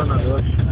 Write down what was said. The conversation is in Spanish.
con nosotros.